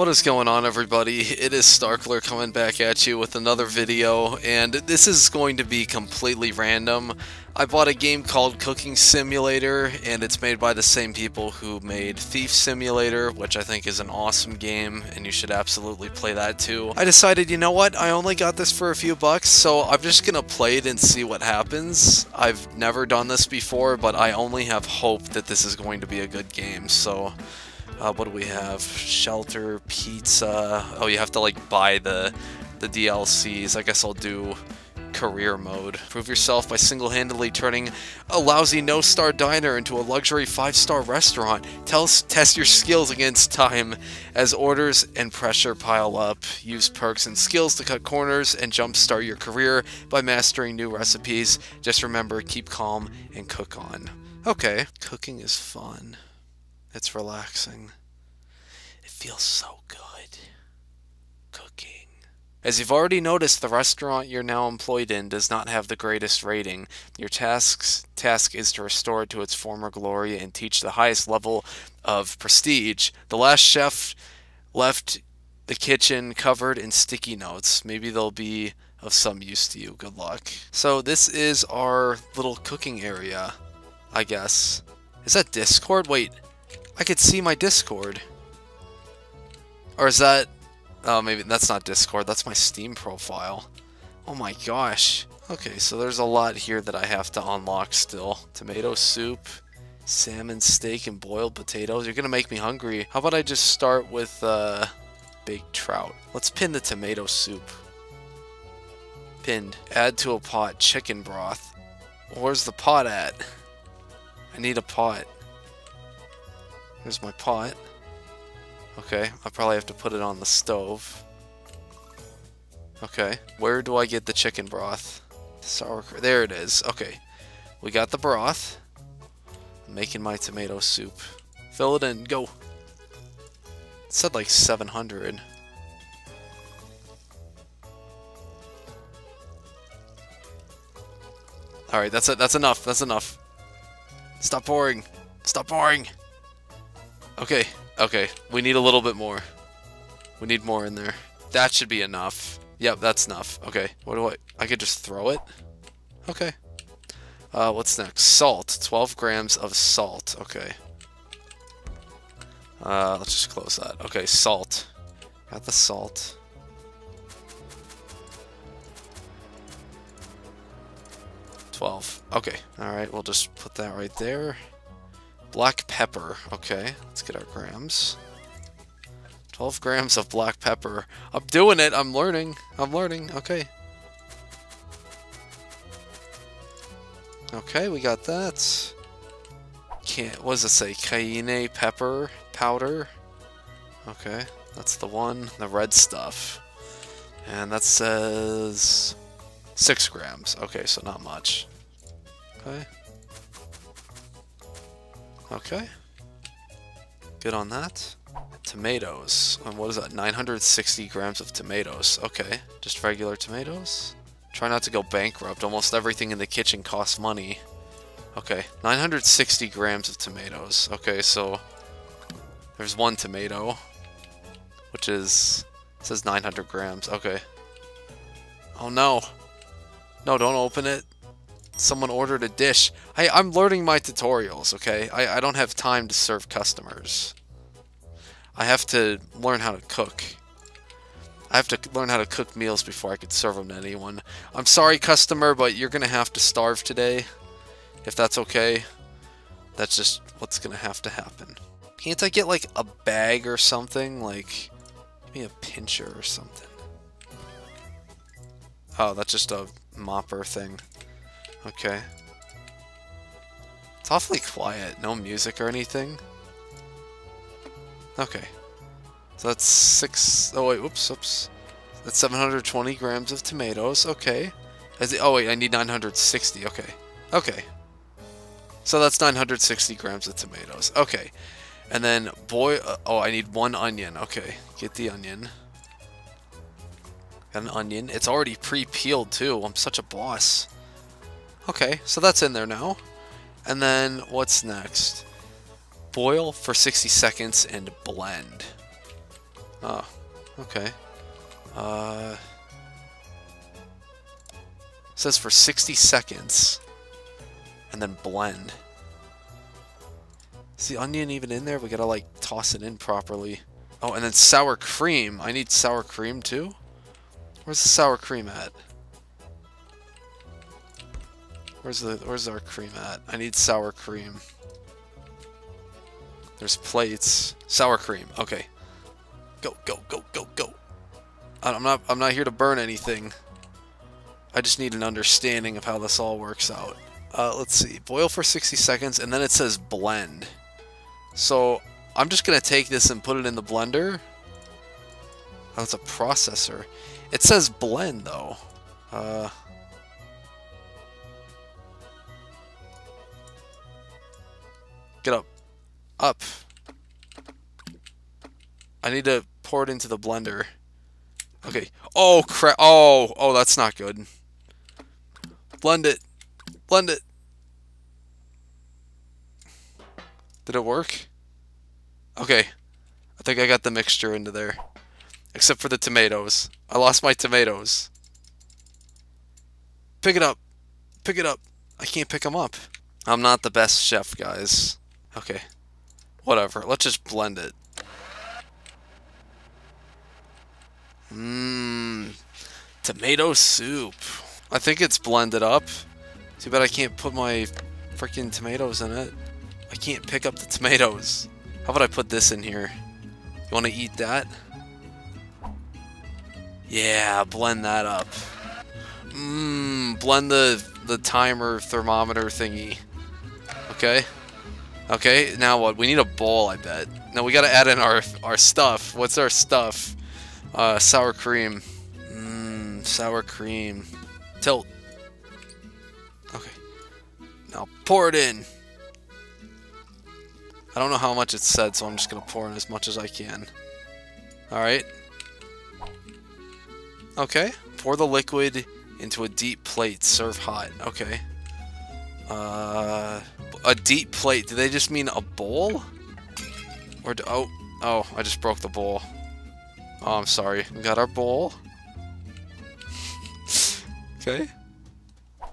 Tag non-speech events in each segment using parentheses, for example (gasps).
What is going on everybody? It is Starkler coming back at you with another video and this is going to be completely random. I bought a game called Cooking Simulator and it's made by the same people who made Thief Simulator which I think is an awesome game and you should absolutely play that too. I decided you know what I only got this for a few bucks so I'm just gonna play it and see what happens. I've never done this before but I only have hope that this is going to be a good game so uh, what do we have? Shelter, pizza. Oh, you have to like buy the the DLCs. I guess I'll do career mode. Prove yourself by single-handedly turning a lousy no-star diner into a luxury five-star restaurant. Tell, test your skills against time as orders and pressure pile up. Use perks and skills to cut corners and jumpstart your career by mastering new recipes. Just remember, keep calm and cook on. Okay, cooking is fun. It's relaxing. It feels so good. Cooking. As you've already noticed, the restaurant you're now employed in does not have the greatest rating. Your task's task is to restore it to its former glory and teach the highest level of prestige. The last chef left the kitchen covered in sticky notes. Maybe they'll be of some use to you. Good luck. So this is our little cooking area, I guess. Is that Discord? Wait, I could see my Discord. Or is that... Oh, maybe that's not Discord. That's my Steam profile. Oh my gosh. Okay, so there's a lot here that I have to unlock still. Tomato soup, salmon steak, and boiled potatoes. You're to make me hungry. How about I just start with uh, baked trout? Let's pin the tomato soup. Pinned. Add to a pot chicken broth. Where's the pot at? I need a pot. Here's my pot. Okay, I probably have to put it on the stove. Okay, where do I get the chicken broth? Sauerkraut. There it is. Okay, we got the broth. I'm making my tomato soup. Fill it in. Go. It said like 700. Alright, that's it. That's enough. That's enough. Stop pouring. Stop pouring. Okay, okay. We need a little bit more. We need more in there. That should be enough. Yep, that's enough. Okay, what do I... I could just throw it? Okay. Uh, what's next? Salt. 12 grams of salt. Okay. Uh, let's just close that. Okay, salt. Got the salt. Twelve. Okay. Alright, we'll just put that right there. Black pepper. Okay, let's get our grams. 12 grams of black pepper. I'm doing it. I'm learning. I'm learning. Okay. Okay, we got that. Can't, what does it say? Cayenne pepper powder. Okay, that's the one. The red stuff. And that says 6 grams. Okay, so not much. Okay. Okay. Good on that. Tomatoes. And what is that? 960 grams of tomatoes. Okay. Just regular tomatoes? Try not to go bankrupt. Almost everything in the kitchen costs money. Okay. 960 grams of tomatoes. Okay, so... There's one tomato. Which is... says 900 grams. Okay. Oh no. No, don't open it someone ordered a dish. I, I'm learning my tutorials, okay? I, I don't have time to serve customers. I have to learn how to cook. I have to learn how to cook meals before I could serve them to anyone. I'm sorry, customer, but you're going to have to starve today. If that's okay. That's just what's going to have to happen. Can't I get, like, a bag or something? Like, give me a pincher or something. Oh, that's just a mopper thing. Okay. It's awfully quiet. No music or anything. Okay. So that's six... Oh, wait. Whoops. Oops. That's 720 grams of tomatoes. Okay. It, oh, wait. I need 960. Okay. Okay. So that's 960 grams of tomatoes. Okay. And then boy... Uh, oh, I need one onion. Okay. Get the onion. Got an onion. It's already pre-peeled, too. I'm such a boss. Okay, so that's in there now. And then what's next? Boil for 60 seconds and blend. Oh, okay. Uh, says for 60 seconds, and then blend. Is the onion even in there? We gotta like toss it in properly. Oh, and then sour cream. I need sour cream too? Where's the sour cream at? Where's the where's our cream at? I need sour cream. There's plates. Sour cream. Okay. Go, go, go, go, go. I'm not I'm not here to burn anything. I just need an understanding of how this all works out. Uh, let's see. Boil for 60 seconds, and then it says blend. So, I'm just going to take this and put it in the blender. Oh, a processor. It says blend, though. Uh... Get up. Up. I need to pour it into the blender. Okay. Oh, crap. Oh, oh, that's not good. Blend it. Blend it. Did it work? Okay. I think I got the mixture into there. Except for the tomatoes. I lost my tomatoes. Pick it up. Pick it up. I can't pick them up. I'm not the best chef, guys. Okay. Whatever. Let's just blend it. Mmm. Tomato soup. I think it's blended up. Too bad I can't put my freaking tomatoes in it. I can't pick up the tomatoes. How about I put this in here? You want to eat that? Yeah, blend that up. Mmm, blend the, the timer thermometer thingy. Okay. Okay, now what? We need a bowl, I bet. Now we gotta add in our, our stuff. What's our stuff? Uh, sour cream. Mmm, sour cream. Tilt. Okay. Now pour it in. I don't know how much it said, so I'm just to pour in as much as I can. Alright. Okay. Pour the liquid into a deep plate. Serve hot. Okay. Uh, a deep plate. Do they just mean a bowl? Or do, oh, oh, I just broke the bowl. Oh, I'm sorry. We got our bowl. (laughs) okay.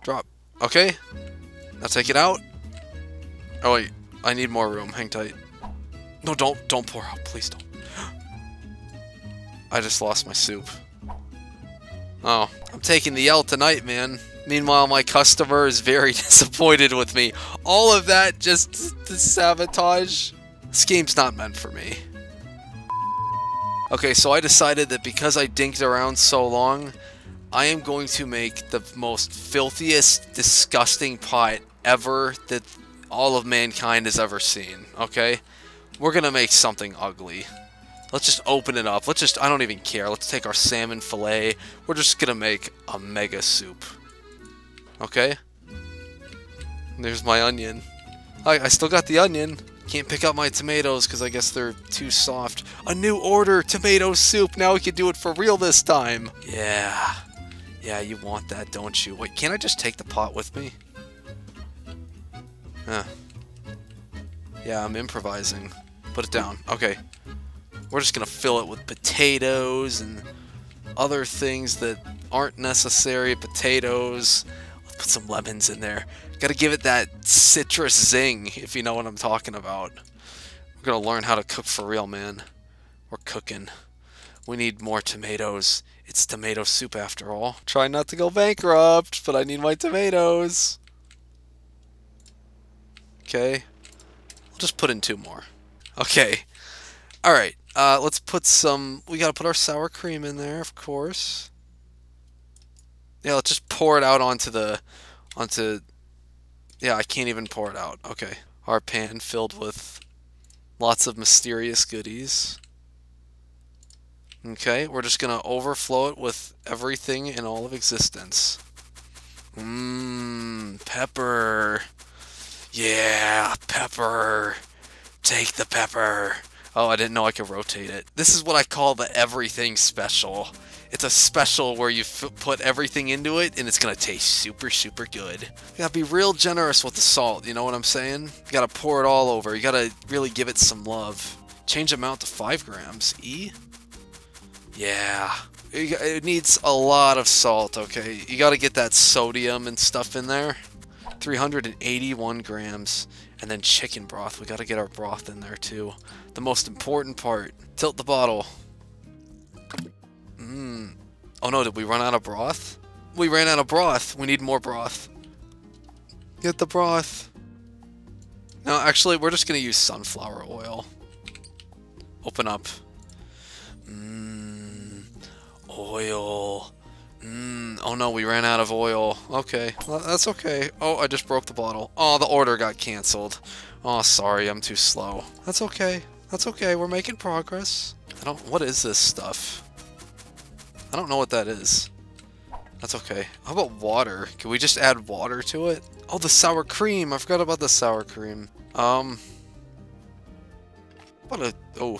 Drop. Okay. Now take it out. Oh wait, I need more room. Hang tight. No, don't, don't pour out. Please don't. (gasps) I just lost my soup. Oh, I'm taking the L tonight, man. Meanwhile, my customer is very (laughs) disappointed with me. All of that just to sabotage. This game's not meant for me. Okay, so I decided that because I dinked around so long, I am going to make the most filthiest, disgusting pot ever that all of mankind has ever seen, okay? We're gonna make something ugly. Let's just open it up. Let's just, I don't even care. Let's take our salmon fillet. We're just gonna make a mega soup. Okay? There's my onion. I, I still got the onion. Can't pick up my tomatoes because I guess they're too soft. A new order, tomato soup. Now we can do it for real this time. Yeah. Yeah, you want that, don't you? Wait, can't I just take the pot with me? Huh. Yeah, I'm improvising. Put it down. Okay. We're just gonna fill it with potatoes and other things that aren't necessary. Potatoes. Put some lemons in there. Gotta give it that citrus zing, if you know what I'm talking about. We're gonna learn how to cook for real, man. We're cooking. We need more tomatoes. It's tomato soup after all. Try not to go bankrupt, but I need my tomatoes. Okay. I'll just put in two more. Okay. Alright. Uh, let's put some... We gotta put our sour cream in there, of course. Yeah, let's just pour it out onto the... Onto yeah, I can't even pour it out. Okay. Our pan filled with lots of mysterious goodies. Okay, we're just going to overflow it with everything in all of existence. Mmm, pepper. Yeah, pepper. Take the pepper. Oh, I didn't know I could rotate it. This is what I call the everything special. It's a special where you put everything into it and it's gonna taste super, super good. You gotta be real generous with the salt, you know what I'm saying? You gotta pour it all over. You gotta really give it some love. Change amount to 5 grams. E? Yeah. It needs a lot of salt, okay? You gotta get that sodium and stuff in there. 381 grams. And then chicken broth. We gotta get our broth in there too. The most important part. Tilt the bottle. Mmm. Oh no, did we run out of broth? We ran out of broth. We need more broth. Get the broth. No, actually, we're just gonna use sunflower oil. Open up. Mmm. Oil. Mmm. Oh no, we ran out of oil. Okay. Well, that's okay. Oh, I just broke the bottle. Oh, the order got cancelled. Oh, sorry, I'm too slow. That's okay. That's okay. We're making progress. I don't... What is this stuff? I don't know what that is. That's okay. How about water? Can we just add water to it? Oh, the sour cream! I forgot about the sour cream. Um... About a... Oh.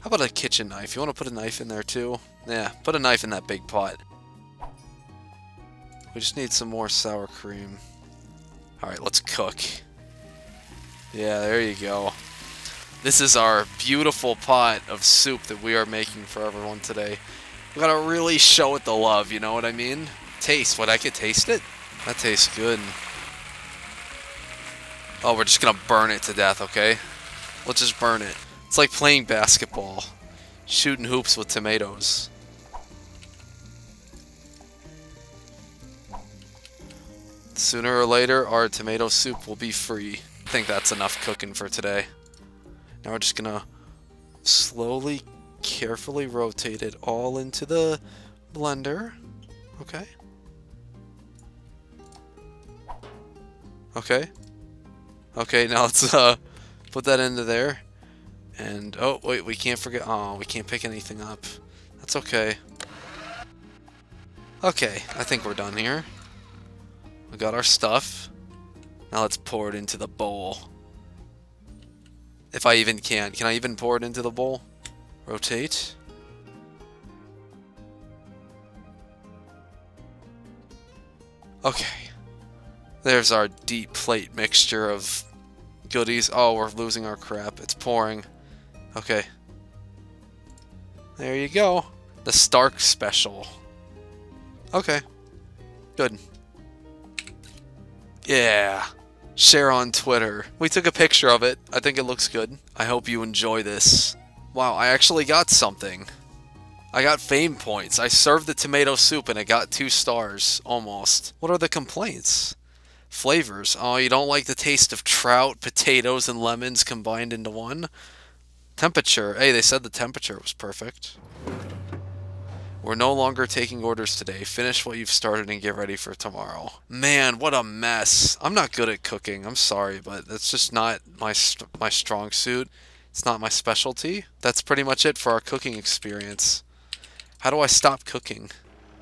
How about a kitchen knife? You want to put a knife in there too? Yeah, put a knife in that big pot. We just need some more sour cream. Alright, let's cook. Yeah, there you go. This is our beautiful pot of soup that we are making for everyone today. We gotta really show it the love, you know what I mean? Taste, what, I could taste it? That tastes good. Oh, we're just gonna burn it to death, okay? Let's just burn it. It's like playing basketball. Shooting hoops with tomatoes. Sooner or later, our tomato soup will be free. I think that's enough cooking for today. Now we're just gonna slowly, carefully rotate it all into the blender. Okay. Okay. Okay, now let's uh, put that into there. And, oh, wait, we can't forget, oh, we can't pick anything up. That's okay. Okay, I think we're done here. We got our stuff. Now let's pour it into the bowl. If I even can. Can I even pour it into the bowl? Rotate. Okay. There's our deep plate mixture of goodies. Oh, we're losing our crap. It's pouring. Okay. There you go. The Stark Special. Okay. Good. Yeah share on Twitter. We took a picture of it. I think it looks good. I hope you enjoy this. Wow, I actually got something. I got fame points. I served the tomato soup and it got two stars, almost. What are the complaints? Flavors. Oh, you don't like the taste of trout, potatoes, and lemons combined into one? Temperature. Hey, they said the temperature was perfect. We're no longer taking orders today. Finish what you've started and get ready for tomorrow. Man, what a mess. I'm not good at cooking. I'm sorry, but that's just not my my strong suit. It's not my specialty. That's pretty much it for our cooking experience. How do I stop cooking?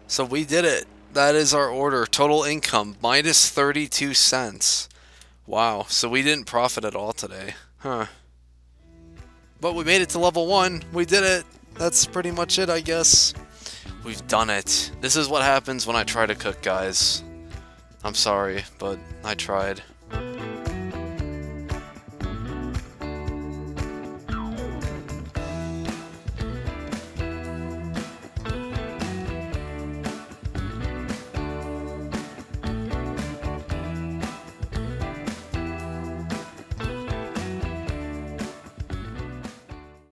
So we did it. That is our order. Total income, minus 32 cents. Wow, so we didn't profit at all today. Huh. But we made it to level 1. We did it. That's pretty much it, I guess. We've done it. This is what happens when I try to cook, guys. I'm sorry, but I tried.